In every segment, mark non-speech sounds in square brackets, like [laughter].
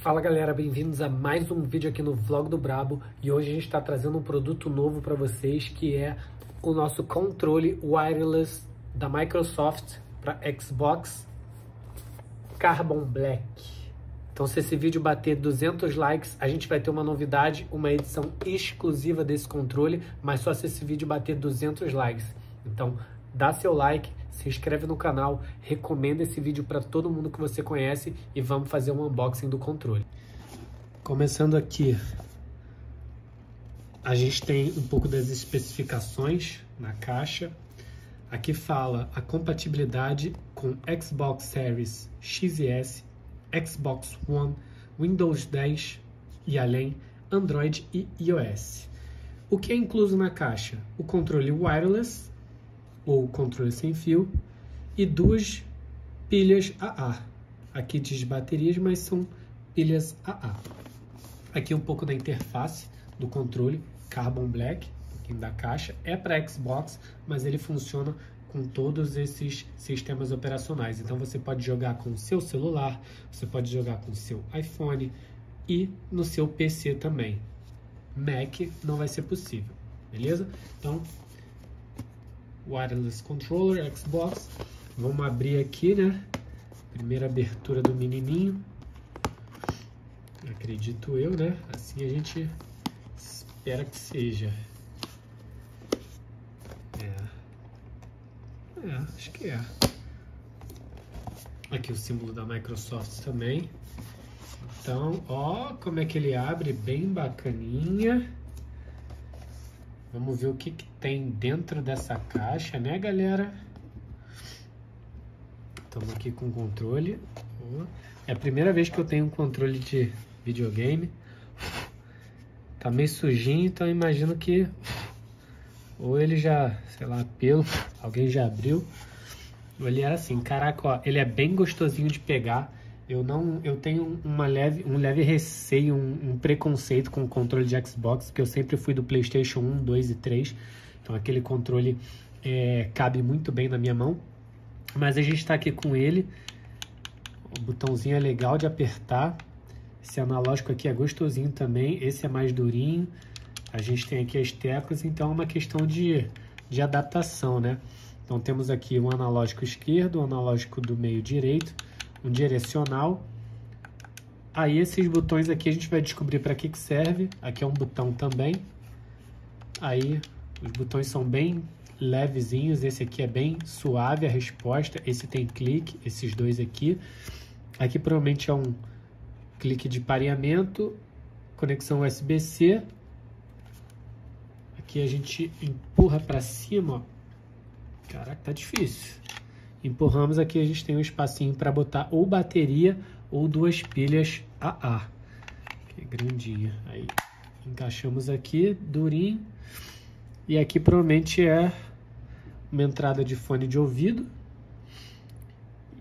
Fala galera, bem-vindos a mais um vídeo aqui no Vlog do Brabo e hoje a gente está trazendo um produto novo para vocês que é o nosso controle wireless da Microsoft para Xbox Carbon Black. Então se esse vídeo bater 200 likes, a gente vai ter uma novidade, uma edição exclusiva desse controle, mas só se esse vídeo bater 200 likes. Então dá seu like, se inscreve no canal, recomenda esse vídeo para todo mundo que você conhece e vamos fazer um unboxing do controle. Começando aqui, a gente tem um pouco das especificações na caixa. Aqui fala a compatibilidade com Xbox Series X e S, Xbox One, Windows 10 e além, Android e iOS. O que é incluso na caixa? O controle wireless, ou controle sem fio e duas pilhas AA. Aqui diz baterias, mas são pilhas AA. Aqui um pouco da interface do controle Carbon Black, da caixa. É para Xbox, mas ele funciona com todos esses sistemas operacionais. Então você pode jogar com o seu celular, você pode jogar com o seu iPhone e no seu PC também. Mac não vai ser possível, beleza? Então wireless controller, Xbox. Vamos abrir aqui, né? Primeira abertura do menininho. Acredito eu, né? Assim a gente espera que seja. É. É, acho que é. Aqui o símbolo da Microsoft também. Então, ó, como é que ele abre, bem bacaninha. Vamos ver o que, que tem dentro dessa caixa, né, galera? Estamos aqui com o controle. É a primeira vez que eu tenho um controle de videogame. Tá meio sujinho, então imagino que ou ele já, sei lá, pelo, [laughs] alguém já abriu. Ou ele era assim, caraca, ó, ele é bem gostosinho de pegar. Eu não, eu tenho uma leve, um leve receio, um, um, preconceito com o controle de Xbox, porque eu sempre fui do PlayStation 1, 2 e 3. Então aquele controle é, cabe muito bem na minha mão. Mas a gente está aqui com ele. O botãozinho é legal de apertar. Esse analógico aqui é gostosinho também. Esse é mais durinho. A gente tem aqui as teclas, então é uma questão de, de adaptação, né? Então temos aqui um analógico esquerdo, um analógico do meio direito um direcional. Aí esses botões aqui a gente vai descobrir para que, que serve. Aqui é um botão também. Aí os botões são bem levezinhos. Esse aqui é bem suave a resposta. Esse tem clique, esses dois aqui. Aqui provavelmente é um clique de pareamento, conexão USB-C. Aqui a gente empurra para cima, ó. Caraca, tá difícil. Empurramos aqui, a gente tem um espacinho para botar ou bateria ou duas pilhas AA. Que grandinha. Aí encaixamos aqui, durinho. E aqui provavelmente é uma entrada de fone de ouvido.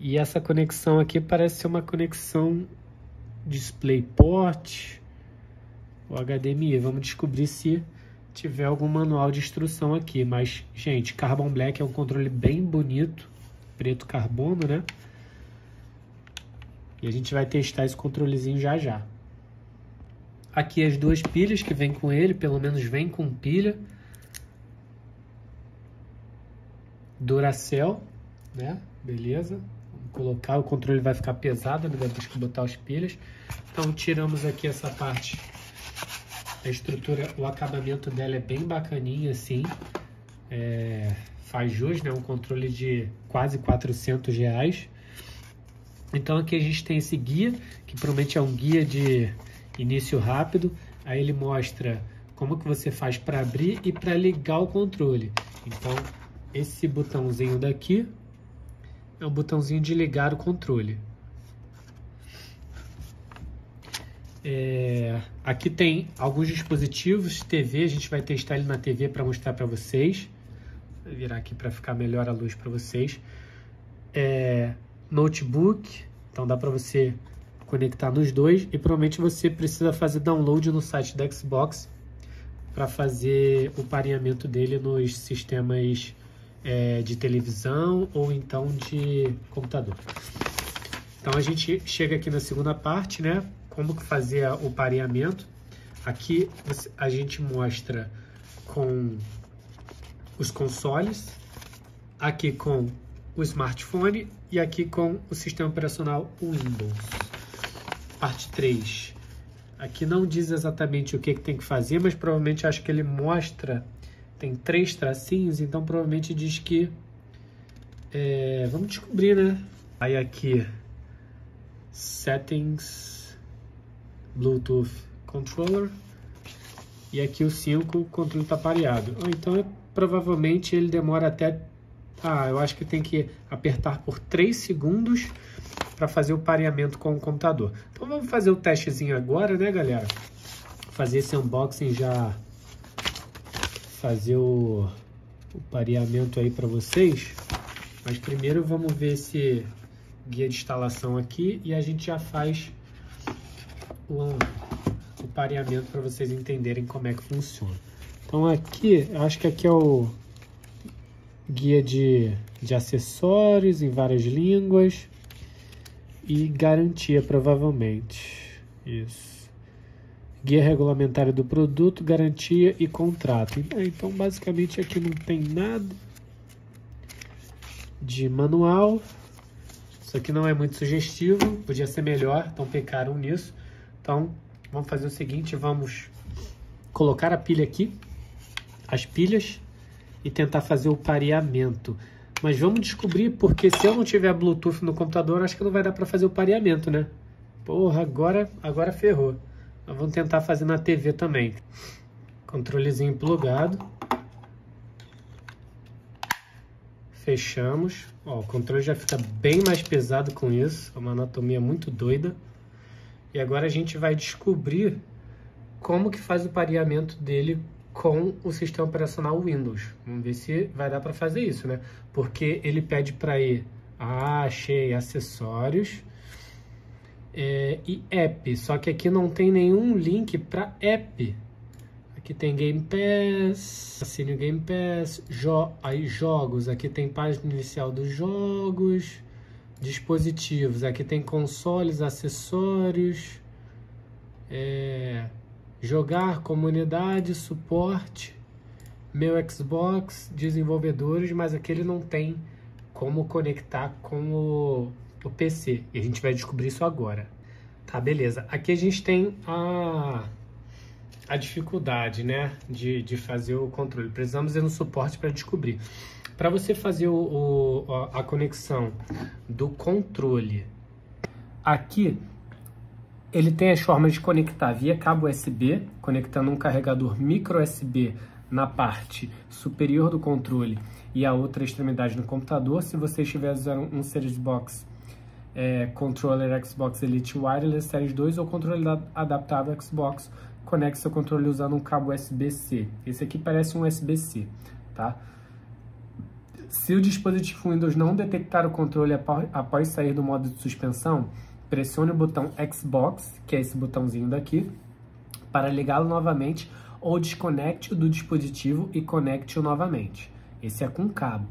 E essa conexão aqui parece ser uma conexão DisplayPort ou HDMI. Vamos descobrir se tiver algum manual de instrução aqui. Mas, gente, Carbon Black é um controle bem bonito preto carbono, né? E a gente vai testar esse controlezinho já já. Aqui as duas pilhas que vem com ele, pelo menos vem com pilha. Duracell, né? Beleza. Vamos colocar, o controle vai ficar pesado, né? Depois que botar as pilhas. Então tiramos aqui essa parte. A estrutura, o acabamento dela é bem bacaninha assim. É, faz jus, né? Um controle de quase 400 reais. Então aqui a gente tem esse guia, que promete é um guia de início rápido. Aí ele mostra como que você faz para abrir e para ligar o controle. Então esse botãozinho daqui é o botãozinho de ligar o controle. É, aqui tem alguns dispositivos, TV, a gente vai testar ele na TV para mostrar para vocês. Virar aqui para ficar melhor a luz para vocês. É, notebook, então dá para você conectar nos dois e provavelmente você precisa fazer download no site da Xbox para fazer o pareamento dele nos sistemas é, de televisão ou então de computador. Então a gente chega aqui na segunda parte, né, como fazer o pareamento. Aqui a gente mostra com os consoles, aqui com o smartphone e aqui com o sistema operacional Windows. Parte 3. Aqui não diz exatamente o que, que tem que fazer, mas provavelmente acho que ele mostra, tem três tracinhos, então provavelmente diz que, é, vamos descobrir, né? Aí aqui, Settings, Bluetooth Controller, e aqui o 5, o controle está pareado. Então, é, provavelmente ele demora até... Ah, eu acho que tem que apertar por 3 segundos para fazer o pareamento com o computador. Então, vamos fazer o testezinho agora, né, galera? Fazer esse unboxing já... Fazer o, o pareamento aí para vocês. Mas primeiro vamos ver esse guia de instalação aqui e a gente já faz o o pareamento para vocês entenderem como é que funciona. Então aqui, acho que aqui é o guia de, de acessórios em várias línguas e garantia provavelmente. Isso. Guia regulamentar do produto, garantia e contrato. Então basicamente aqui não tem nada de manual. Isso aqui não é muito sugestivo, podia ser melhor, então pecaram nisso. Então Vamos fazer o seguinte, vamos colocar a pilha aqui, as pilhas, e tentar fazer o pareamento. Mas vamos descobrir, porque se eu não tiver Bluetooth no computador, acho que não vai dar para fazer o pareamento, né? Porra, agora, agora ferrou. Mas vamos tentar fazer na TV também. Controlezinho plugado. Fechamos. Ó, o controle já fica bem mais pesado com isso. É uma anatomia muito doida. E agora a gente vai descobrir como que faz o pareamento dele com o sistema operacional Windows. Vamos ver se vai dar para fazer isso, né? Porque ele pede para ir, ah, achei, acessórios é, e app. Só que aqui não tem nenhum link para app. Aqui tem Game Pass, assine o Game Pass, jo aí jogos, aqui tem página inicial dos jogos, dispositivos. Aqui tem consoles, acessórios, é, jogar, comunidade, suporte, meu Xbox, desenvolvedores, mas aqui ele não tem como conectar com o, o PC. E a gente vai descobrir isso agora. Tá, beleza. Aqui a gente tem a, a dificuldade, né, de, de fazer o controle. Precisamos ir no suporte para descobrir. Para você fazer o, o, a conexão do controle, aqui ele tem as formas de conectar via cabo USB, conectando um carregador micro USB na parte superior do controle e a outra extremidade no computador. Se você estiver usando um Series Box é, controller Xbox Elite Wireless Series 2 ou controle adaptável Xbox, conecte seu controle usando um cabo USB-C. Esse aqui parece um USB-C, tá? Se o dispositivo Windows não detectar o controle após sair do modo de suspensão, pressione o botão Xbox, que é esse botãozinho daqui, para ligá-lo novamente ou desconecte-o do dispositivo e conecte-o novamente. Esse é com cabo.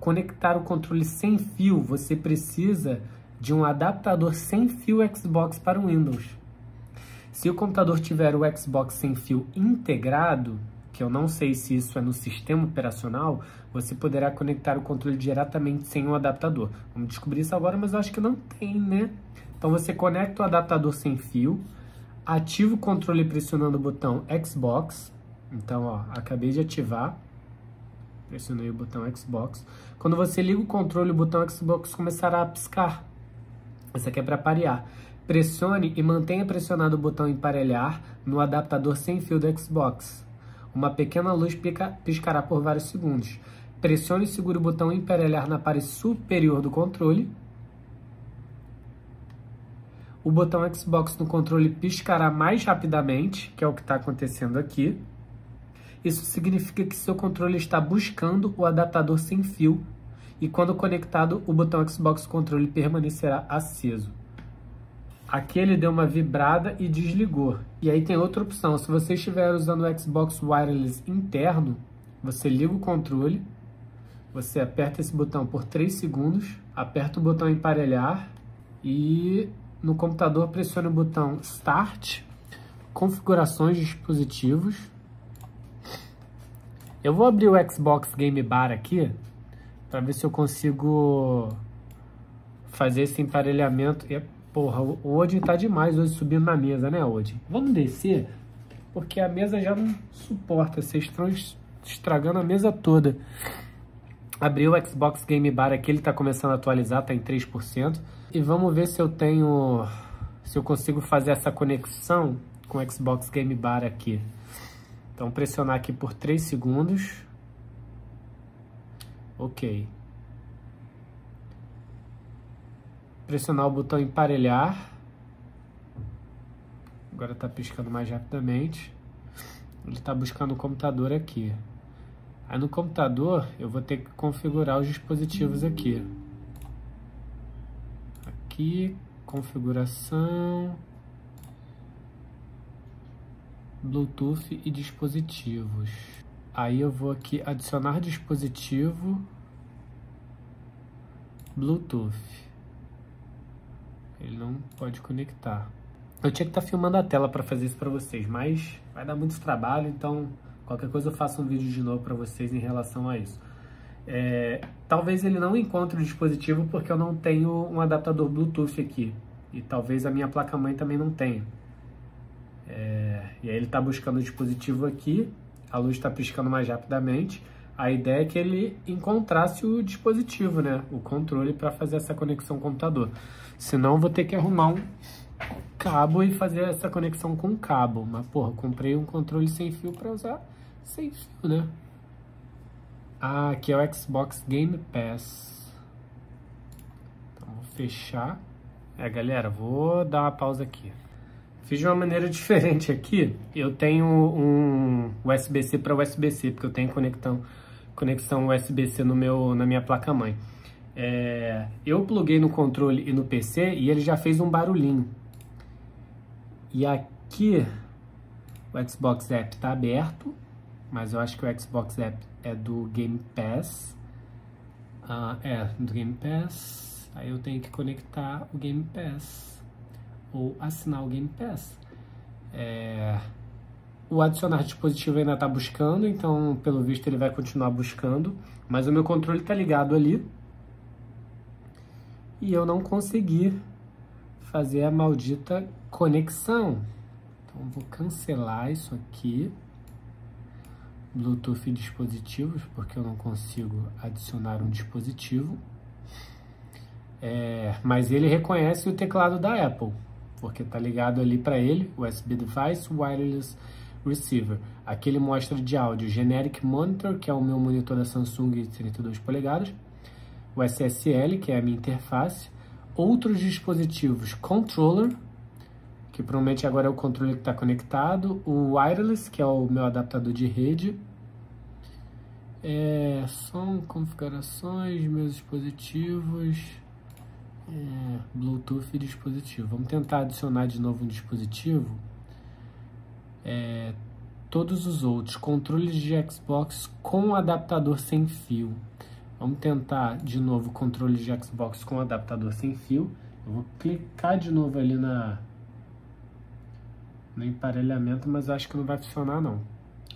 Conectar o controle sem fio, você precisa de um adaptador sem fio Xbox para o Windows. Se o computador tiver o Xbox sem fio integrado, que eu não sei se isso é no sistema operacional, você poderá conectar o controle diretamente sem o adaptador. Vamos descobrir isso agora, mas eu acho que não tem, né? Então você conecta o adaptador sem fio, ativa o controle pressionando o botão Xbox. Então, ó, acabei de ativar. Pressionei o botão Xbox. Quando você liga o controle, o botão Xbox começará a piscar. Isso aqui é para parear. Pressione e mantenha pressionado o botão emparelhar no adaptador sem fio do Xbox. Uma pequena luz pica, piscará por vários segundos. Pressione e segure o botão emparelhar na parte superior do controle. O botão Xbox no controle piscará mais rapidamente, que é o que está acontecendo aqui. Isso significa que seu controle está buscando o adaptador sem fio e quando conectado, o botão Xbox controle permanecerá aceso. Aqui ele deu uma vibrada e desligou. E aí tem outra opção, se você estiver usando o Xbox Wireless interno, você liga o controle, você aperta esse botão por 3 segundos, aperta o botão emparelhar e no computador, pressione o botão Start, Configurações de dispositivos. Eu vou abrir o Xbox Game Bar aqui para ver se eu consigo fazer esse emparelhamento. E, porra, o Odin tá demais hoje subindo na mesa, né, Odin? Vamos descer, porque a mesa já não suporta. Vocês estão estragando a mesa toda. Abri o Xbox Game Bar aqui, ele está começando a atualizar, está em 3%. E vamos ver se eu tenho, se eu consigo fazer essa conexão com o Xbox Game Bar aqui. Então, pressionar aqui por 3 segundos. Ok. Pressionar o botão emparelhar. Agora está piscando mais rapidamente. Ele está buscando o computador aqui. Aí no computador eu vou ter que configurar os dispositivos aqui. Aqui, configuração, Bluetooth e dispositivos. Aí eu vou aqui adicionar dispositivo Bluetooth. Ele não pode conectar. Eu tinha que estar tá filmando a tela para fazer isso para vocês, mas vai dar muito trabalho, então Qualquer coisa eu faço um vídeo de novo para vocês em relação a isso. É, talvez ele não encontre o dispositivo porque eu não tenho um adaptador Bluetooth aqui. E talvez a minha placa-mãe também não tenha. É, e aí ele está buscando o dispositivo aqui, a luz está piscando mais rapidamente. A ideia é que ele encontrasse o dispositivo, né? O controle para fazer essa conexão com o computador. Senão vou ter que arrumar um cabo e fazer essa conexão com cabo. Mas, porra, comprei um controle sem fio para usar sem fio, né? Ah, aqui é o Xbox Game Pass. Então, vou fechar. É, galera, vou dar uma pausa aqui. Fiz de uma maneira [laughs] diferente aqui. Eu tenho um USB-C para USB-C, porque eu tenho conexão, conexão USB-C no meu, na minha placa-mãe. É, eu pluguei no controle e no PC e ele já fez um barulhinho. E aqui o Xbox App está aberto mas eu acho que o Xbox App é do Game Pass. Uh, é, do Game Pass. Aí eu tenho que conectar o Game Pass. Ou assinar o Game Pass. É, o adicionar dispositivo ainda está buscando, então pelo visto ele vai continuar buscando. Mas o meu controle está ligado ali. E eu não consegui fazer a maldita conexão. Então vou cancelar isso aqui. Bluetooth e dispositivos, porque eu não consigo adicionar um dispositivo. É, mas ele reconhece o teclado da Apple, porque está ligado ali para ele, USB Device Wireless Receiver. Aqui ele mostra de áudio Generic Monitor, que é o meu monitor da Samsung de 32 polegadas, o SSL, que é a minha interface, outros dispositivos Controller, que provavelmente agora é o controle que está conectado, o wireless, que é o meu adaptador de rede, é, som, configurações, meus dispositivos, é, Bluetooth e dispositivo. Vamos tentar adicionar de novo um dispositivo. É, todos os outros, controles de Xbox com adaptador sem fio. Vamos tentar de novo controle de Xbox com adaptador sem fio. Eu vou clicar de novo ali na no emparelhamento, mas acho que não vai funcionar não.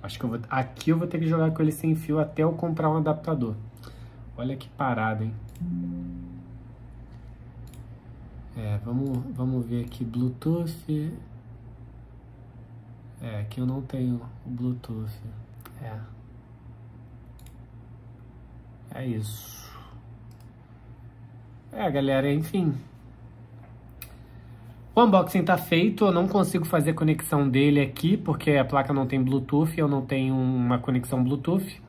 Acho que eu vou, aqui eu vou ter que jogar com ele sem fio até eu comprar um adaptador. Olha que parada, hein? É, vamos, vamos ver aqui, Bluetooth. É, aqui eu não tenho o Bluetooth. É. É isso. É, galera, enfim. O unboxing está feito, eu não consigo fazer conexão dele aqui, porque a placa não tem Bluetooth, eu não tenho uma conexão Bluetooth.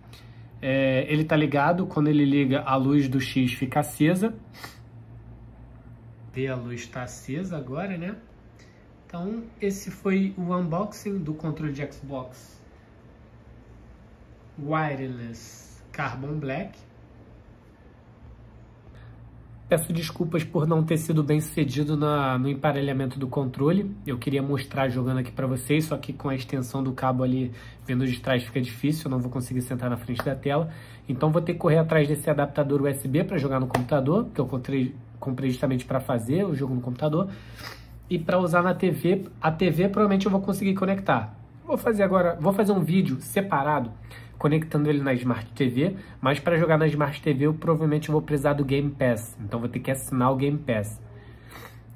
É, ele está ligado, quando ele liga, a luz do X fica acesa. A luz está acesa agora, né? Então, esse foi o unboxing do controle de Xbox Wireless Carbon Black. Peço desculpas por não ter sido bem sucedido na, no emparelhamento do controle. Eu queria mostrar jogando aqui para vocês, só que com a extensão do cabo ali vendo de trás fica difícil, eu não vou conseguir sentar na frente da tela. Então vou ter que correr atrás desse adaptador USB para jogar no computador, que eu comprei, comprei justamente para fazer o jogo no computador. E para usar na TV, a TV provavelmente eu vou conseguir conectar. Vou fazer agora, vou fazer um vídeo separado conectando ele na Smart TV, mas para jogar na Smart TV eu provavelmente vou precisar do Game Pass, então vou ter que assinar o Game Pass.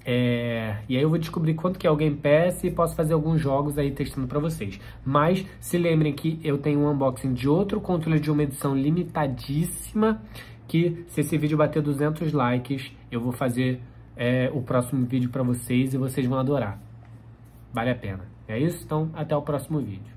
É, e aí eu vou descobrir quanto que é o Game Pass e posso fazer alguns jogos aí testando para vocês. Mas se lembrem que eu tenho um unboxing de outro controle de uma edição limitadíssima, que se esse vídeo bater 200 likes, eu vou fazer é, o próximo vídeo para vocês e vocês vão adorar. Vale a pena. É isso? Então, até o próximo vídeo.